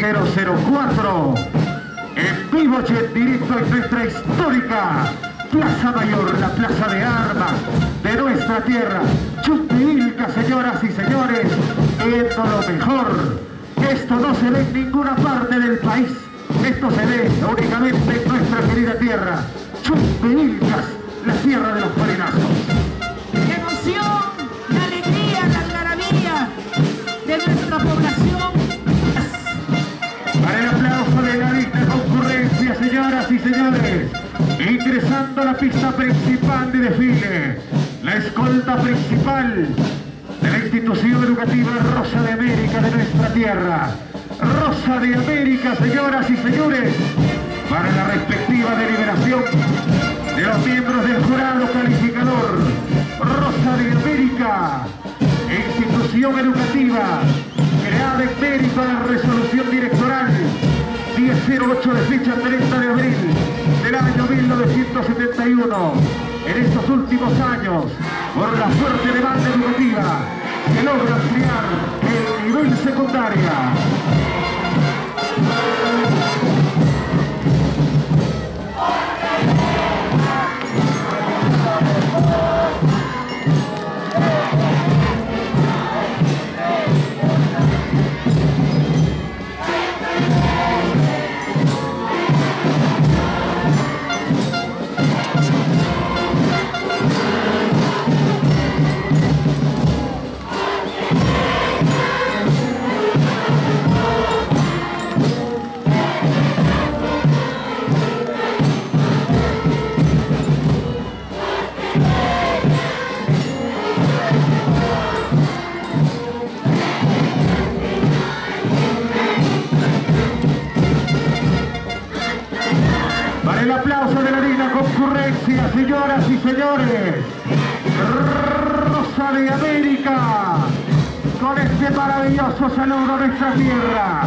004 en vivo y en directo en nuestra histórica Plaza Mayor, la plaza de armas de nuestra tierra. Chumpivilca, señoras y señores, viendo lo mejor. Esto no se ve en ninguna parte del país. Esto se ve únicamente en nuestra querida tierra. Chumpivilcas, la tierra de los parinazos. Ingresando a la pista principal de desfile, la escolta principal de la institución educativa Rosa de América de nuestra tierra. Rosa de América, señoras y señores, para la respectiva deliberación de los miembros del jurado calificador. Rosa de América, institución educativa creada en mérito a la resolución directoral 1008 de fecha 30 de abril del año 1971. En estos últimos años, por la fuerte demanda educativa, se logra ampliar el nivel secundaria. Señoras y señores. Rosa de América. Con este maravilloso saludo a nuestra tierra.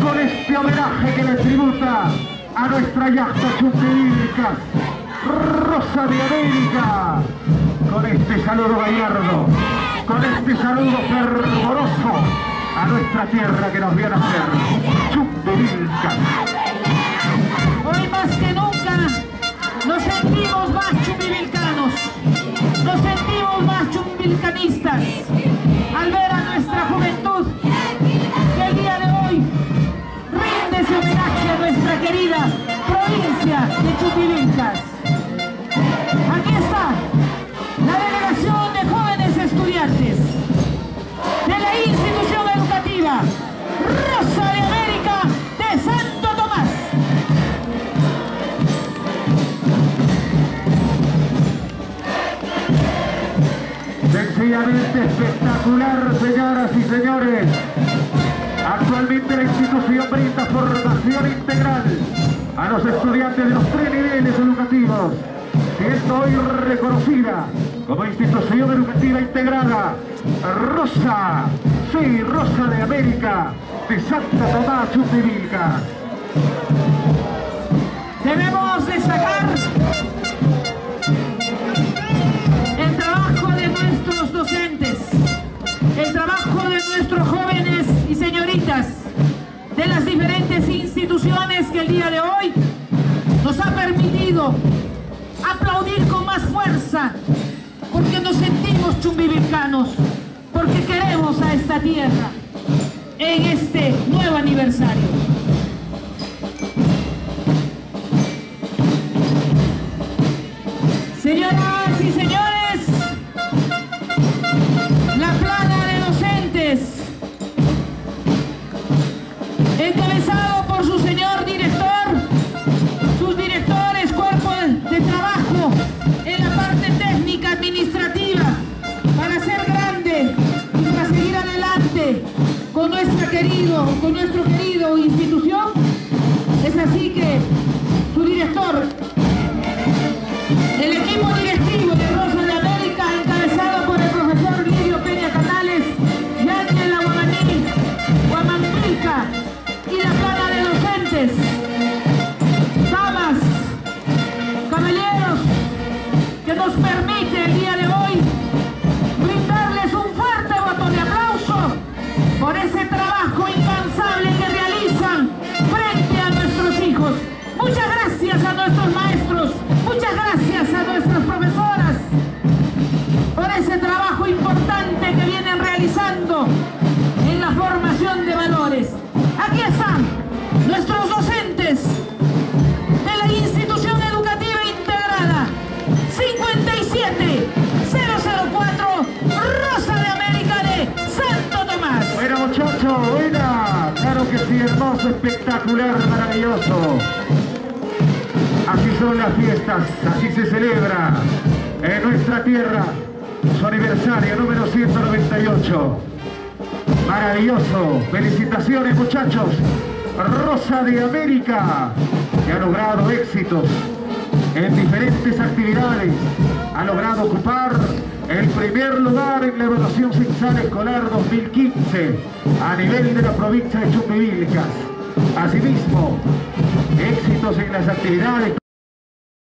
Con este homenaje que le tributa a nuestra yasta Chumpivilcas. Rosa de América. Con este saludo gallardo. Con este saludo fervoroso a nuestra tierra que nos viene a hacer. Chumpivilcas. Hoy más que nos sentimos más chumbivilcanos, nos sentimos más chumbivilcanistas al ver a nuestra juventud que el día de hoy rinde ese homenaje a nuestra querida provincia de Chumbivilcas. Aquí está Espectacular, señoras y señores. Actualmente la institución brinda formación integral a los estudiantes de los tres niveles educativos, siendo hoy reconocida como institución educativa integrada Rosa, sí, Rosa de América, de Santa Tomás Chutivilca. Debemos destacar permitido aplaudir con más fuerza porque nos sentimos chumbivilcanos, porque queremos a esta tierra en este nuevo aniversario. Con nuestro querido institución. Es así que su director, el equipo directivo de Rosa de América, encabezado por el profesor Lidio Peña Canales, Yáñez Guamaní, Guamamilca y la plana de docentes, gracias a nuestras profesoras por ese trabajo importante que vienen realizando en la formación de valores. Aquí están nuestros docentes de la institución educativa integrada 57004 Rosa de América de Santo Tomás. Buena muchacho, buena, claro que sí, hermoso, espectacular, maravilloso. Así son las fiestas, así se celebra en nuestra tierra su aniversario número 198. Maravilloso, felicitaciones muchachos. Rosa de América, que ha logrado éxitos en diferentes actividades, ha logrado ocupar el primer lugar en la evaluación sexual escolar 2015 a nivel de la provincia de Chumbivilcas. Asimismo, éxitos en las actividades